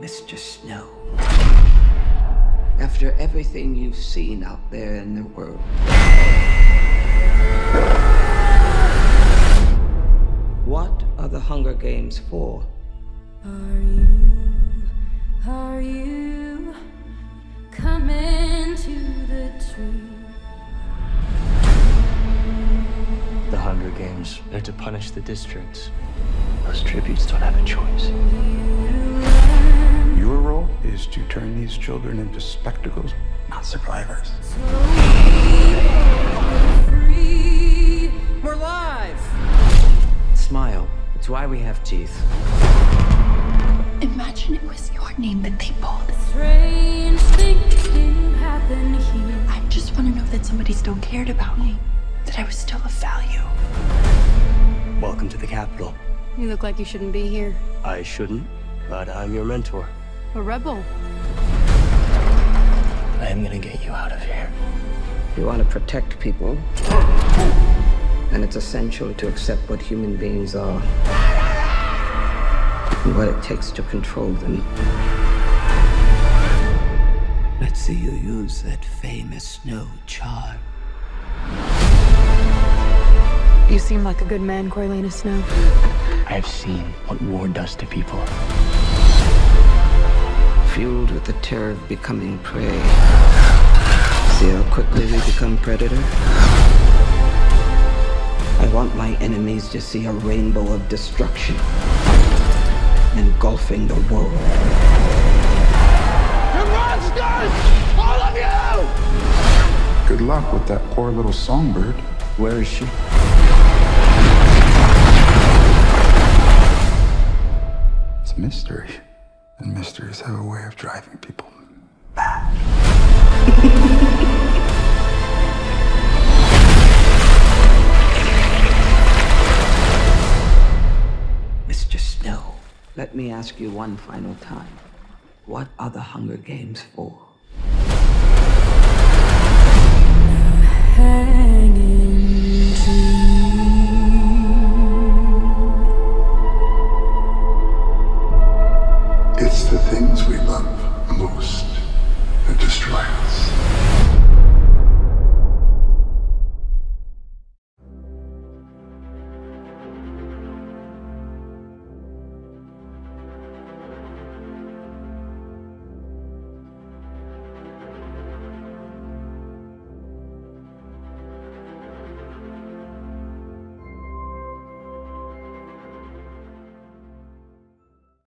Mr. Snow. After everything you've seen out there in the world, what are the Hunger Games for? Are you, are you coming to the tree? The Hunger Games, they're to punish the districts. Those tributes don't have a choice. Your role to turn these children into spectacles, not survivors. Free. We're live! Smile. It's why we have teeth. Imagine it was your name that they pulled. Strange things happen here. I just want to know that somebody still cared about me, that I was still of value. Welcome to the Capitol. You look like you shouldn't be here. I shouldn't, but I'm your mentor. A rebel. I am gonna get you out of here. You want to protect people, and it's essential to accept what human beings are and what it takes to control them. Let's see you use that famous snow charm. You seem like a good man, Coriolanus Snow. I have seen what war does to people. Fueled with the terror of becoming prey. See how quickly we become predator? I want my enemies to see a rainbow of destruction engulfing the world. You monsters! All of you! Good luck with that poor little songbird. Where is she? It's a mystery. And mysteries have a way of driving people back. Mr. Snow, let me ask you one final time. What are the Hunger Games for? love most and destroy us.